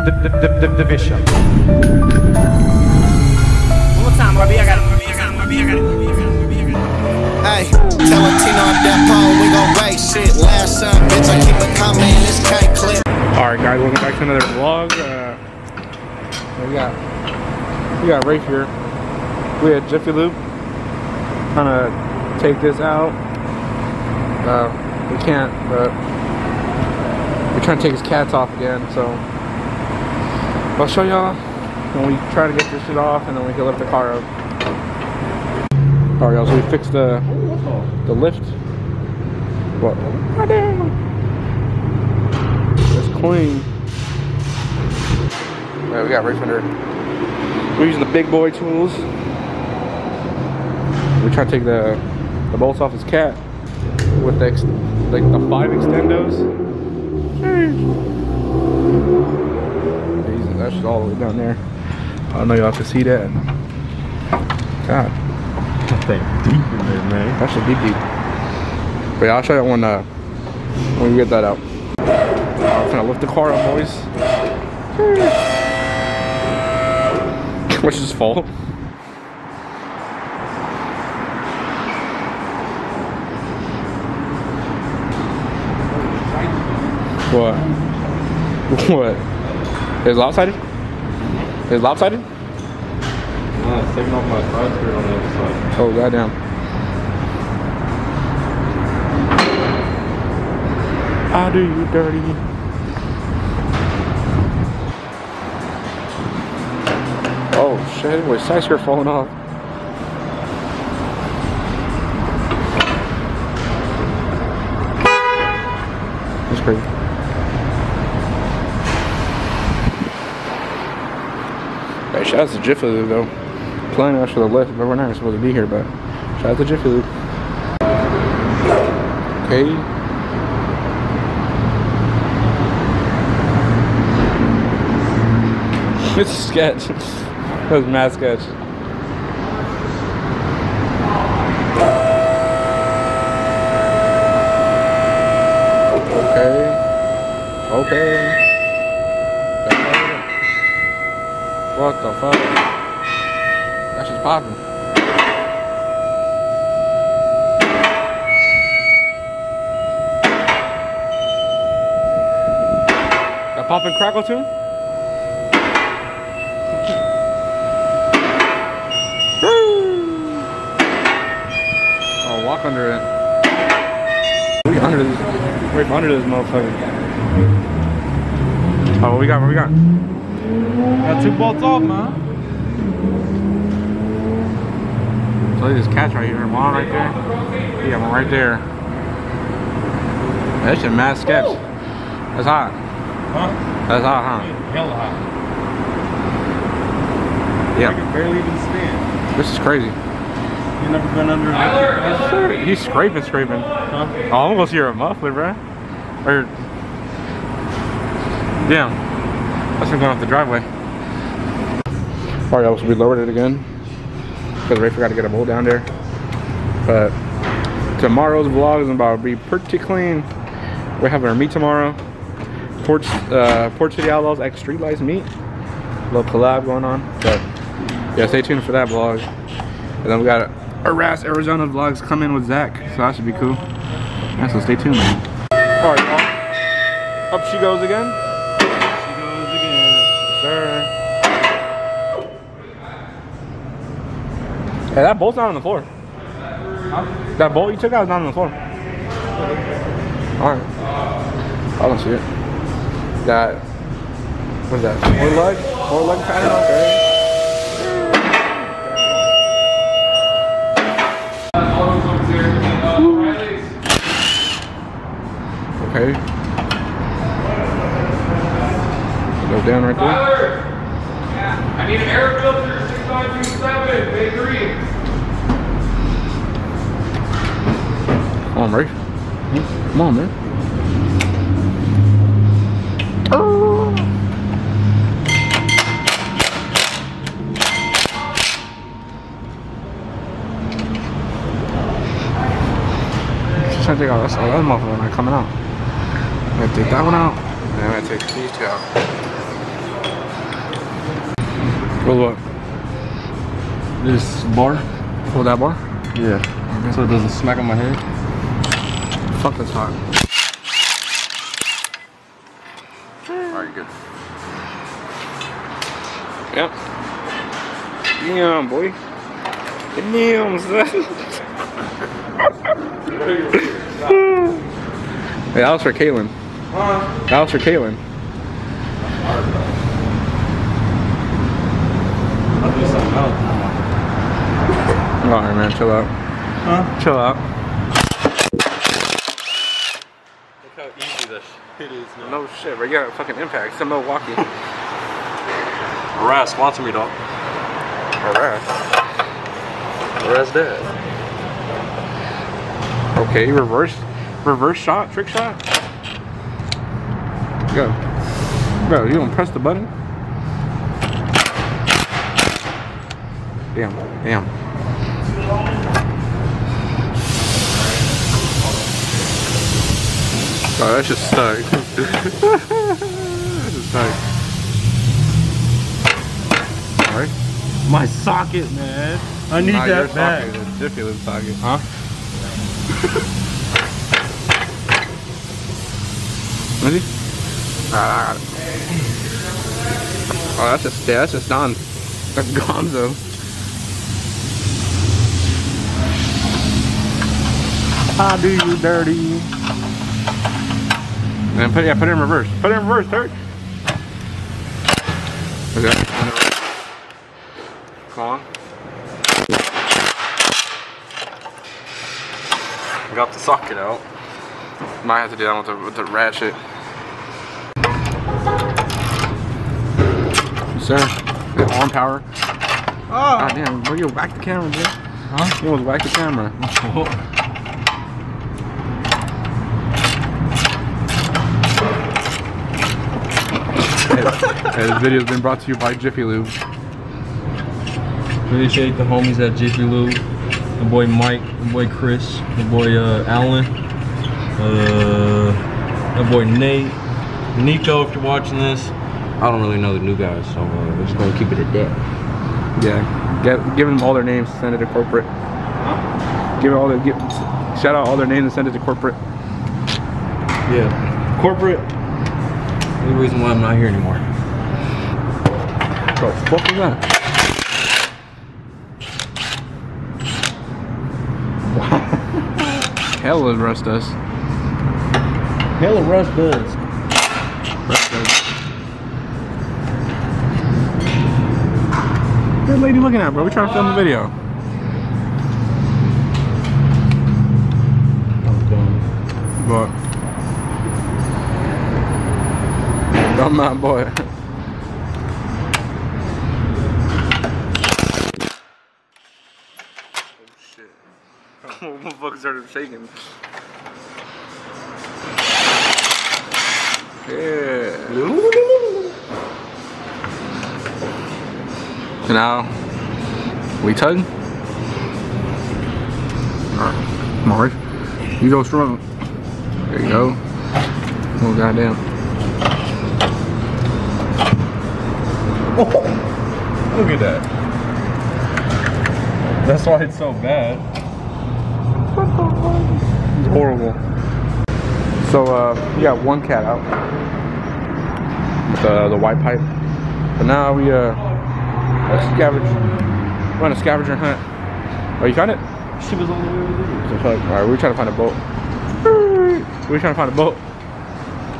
Division. One more time, Robbie. I got it. Robbie, I got it. Robbie, I got it. Robbie, I got it. Robbie, I got it. Hey, tell a Tino at that pole, we gon' race shit. Last son, bitch, I keep it coming, this can't clip. All right, guys, welcome back to another vlog. Uh, we got we got Rafe here. We had Jiffy Lube. Trying to take this out. Uh, we can't, but we're trying to take his cats off again. So I'll show y'all when we try to get this shit off, and then we can lift the car up. All right, y'all. So we fixed the the lift. What? It's clean. Alright, we got Rafe under. We're using the big boy tools. We're trying to take the the bolts off his cat with the like the five extendos. That's all the way down there. I don't know y'all can see that. God, That thing deep in there, man. that's a deep deep. But yeah, I'll show you when uh when we get that out. Can I'm gonna lift the car up, boys. What's his fault? What? What? Is it lopsided? Is it lopsided? Nah, it's taking off my side skirt on the other side. Oh goddamn. I do you dirty. Oh shit, my side skirt falling off. That's crazy. Shout out to Jiffy Lube though. Playing us for the lift, but we're not supposed to be here, but shout out to Jiffy Lube. Okay. It's a sketch. That was mad sketch. Okay. Okay. What the fuck? That's just popping. That pop and crackle tune? Oh, walk under it. We under this. Wait under this motherfucker. Oh, what we got? What we got? Got two bolts off, man. So look at this catch right here. One right there. Yeah, one right there. That's a mad sketch. That's hot. Huh? That's hot, huh? Hella hot. I Yeah. can barely even stand. This is crazy. You never been under a He's scraping, scraping. Huh? Oh, I almost hear a muffler, bro. Or, damn. That's him going off the driveway. Alright, y'all, we lowered it again. Because Ray forgot to get a bolt down there. But tomorrow's vlog is about to be pretty clean. We're having our meet tomorrow. Port, uh, Port City Outlaws X Streetlights meet. A little collab going on. But yeah, stay tuned for that vlog. And then we got our Ras Arizona vlogs coming with Zach. So that should be cool. Yeah, so stay tuned, man. Alright, y'all. Up she goes again. Sir. Hey, that bolt's not on the floor. That bolt you took out is not on the floor. Alright. I don't see it. That, what is that? Four leg? Four leg pattern? Okay. Okay. Go down right there. I need an air filter 6527, bay three. Come on, Ray. Come on, man. Trying to take out other motherfucker coming out. I'm gonna take that one out, and I'm gonna take these two out. Roll what? This bar? Hold that bar? Yeah. So it doesn't smack on my head? Fuck, that's hot. Alright, good. Yep. Damn, boy. Damn, son. hey, that was for Kaylin. That was for Kaylin. I'll do something else. Alright, man, chill out. Huh? Chill out. Look how easy this shit is, man. No shit, right? You got a fucking impact. It's in Milwaukee. Raz, sponsor me, dog. Alright. Raz dad. Okay, reverse, reverse shot, trick shot. Go, bro. You don't press the button. Damn, damn. Oh, that's just stuck. that's just stuck. Alright. My socket, man. I need your that back. socket a Jiffy Lube socket, huh? Ready? Ah. Oh, that's just yeah, that's just Don. That's Gonzo. I do you dirty. And put yeah, put it in reverse. Put it in reverse, third. Okay. Come on. Got the socket out. Might have to do that with the, with the ratchet. Sir, the arm power. Oh. God damn, bro, you whack the camera, bro. Huh? You almost whack the camera. Hey, this video's been brought to you by Jiffy Lube. Appreciate the homies at Jiffy Lube. The boy Mike, the boy Chris, the boy uh, Alan, uh, my boy Nate, Nico. If you're watching this, I don't really know the new guys, so uh, we're just gonna keep it at that. Yeah, get, give them all their names, send it to corporate. Give all the, give, shout out all their names and send it to corporate. Yeah, corporate. The reason why I'm not here anymore. Bro, what was that? Hell would rust us. Hella Russ does. Rust us. That lady looking at, bro. We trying to film the video. Dumb man boy. Oh shit. Motherfucker started shaking. Yeah. So now we tug. Alright. Mark. You go strong. There you go. Oh goddamn. Look at that. That's why it's so bad. It's horrible. So uh, we got one cat out with the the white pipe, but now we uh let's scavenge. We're on a scavenger hunt. Oh, you found it? She was on the way over So, fuck. All right, we're trying to find a boat. We're trying to find a boat.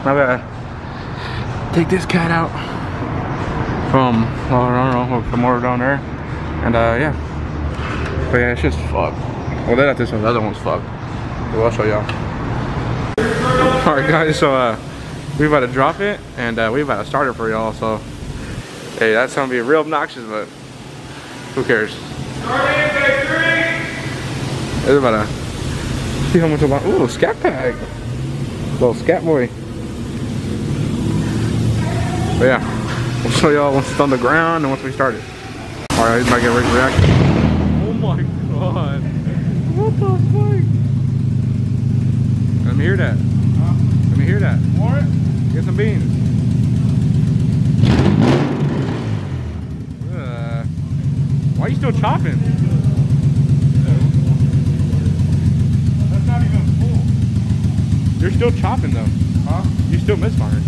Now we gotta take this cat out from well, I don't know over down there, and uh yeah. But yeah, it's just fucked. Well, they're this one. The other one's fucked. So I'll show y'all. All right, guys. So uh, we about to drop it, and uh, we about to start it for y'all. So hey, that's gonna be real obnoxious, but who cares? It's about to see how much about. Ooh, scat pack. Little scat boy. But yeah, we'll show y'all once it's on the ground and once we start it. All right, he's might get ready to react. Oh my god. What the fuck? Let me hear that. Let me hear that. What? Get some beans. Uh, why are you still chopping? That's not even full. You're still chopping though. Huh? You still misfiring.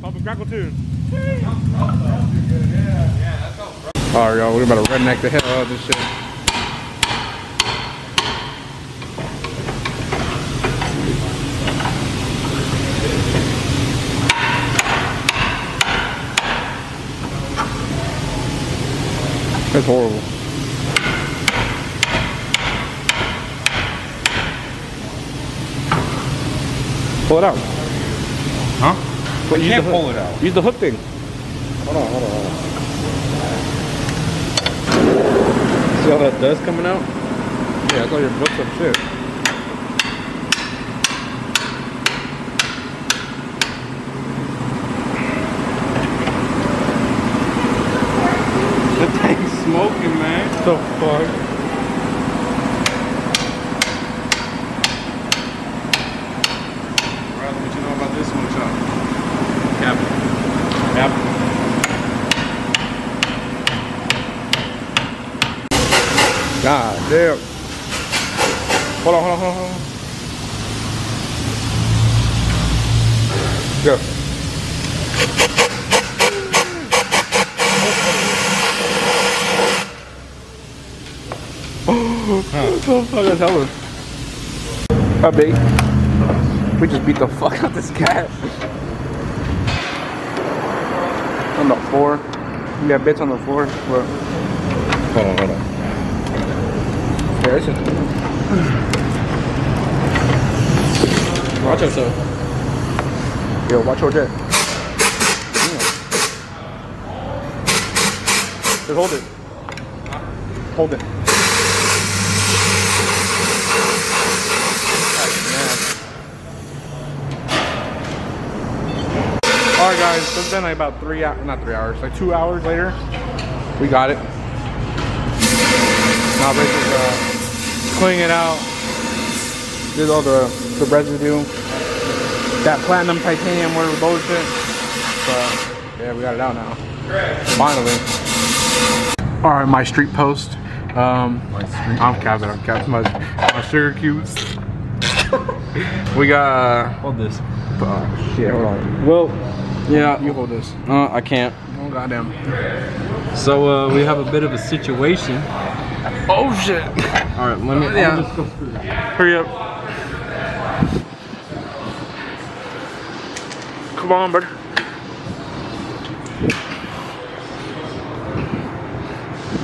Pop and crackle too. Alright, y'all, we're about to redneck the hell out of this shit. That's horrible. Pull it out. Huh? Well, use can't the hook- pull it out. Use the hook thing. Hold on, hold on, hold on. See all that dust coming out? Yeah, I thought your books up shit. That thing's smoking, man. The fuck? Brad, what you know about this one, Chuck? Cap. Cap. God damn. Hold on, hold on, hold on, hold on. Go. What the fuck is hella? How big? We just beat the fuck out this cat. On the floor. We got bits on the floor. Hold on, hold on. Just Watch yourself. Yo, watch your jet. Just hold it. Hold it. Alright guys, so it's been like about three hours, not three hours, like two hours later. We got it. Now this is uh, cleaning it out. Did all the, the residue that platinum titanium whatever bullshit. But yeah, we got it out now. Finally. All right, my street post. Um, I'm capping. I'm capping my my sugar cubes. we got. Hold this. Uh, shit, hold on. Well, yeah, You hold this. uh, I can't. Oh goddamn. So uh, we have a bit of a situation. Oh shit. All right, let me. Yeah. Just go through. Hurry up. Come on, bud.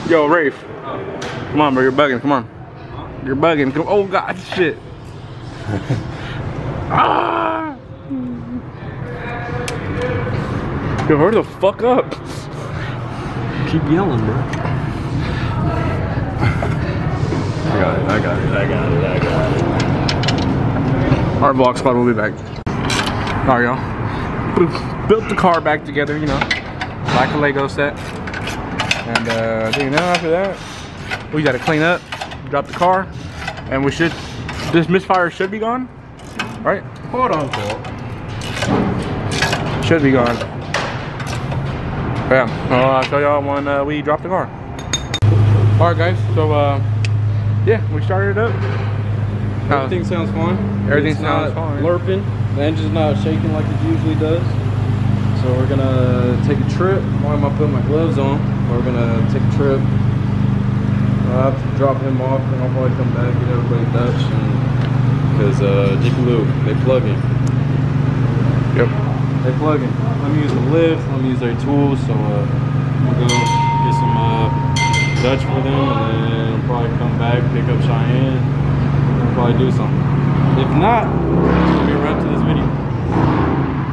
Yo, Rafe. Come on, bro. You're bugging. Come on. You're bugging. Come. Oh God, shit. ah. Yo, hurry the fuck up. Keep yelling, bro. Got it. I got it. I got it. I got it. Our vlog squad will be back. Alright, y'all. Built the car back together, you know, like a Lego set. And uh, you know, after that, we got to clean up, drop the car, and we should. This misfire should be gone, right? Hold on, Cole. Should be gone. Yeah. Well, I'll tell y'all when uh, we drop the car. All right, guys. So, uh, yeah, we started it up. Uh, Everything sounds fine. Everything It's sounds not fine. Lurping. The engine's not shaking like it usually does. So we're gonna take a trip. Why am I putting my gloves on? We're gonna take a trip. I'll have to drop him off and I'll probably come back, get everybody Dutch and because uh Jiffy Lube, they plug in. Yep. They plug in. Let me use the lift, let me use their tools, so uh Dutch for them and then probably come back, pick up Cheyenne, and probably do something. If not, gonna be a to this video.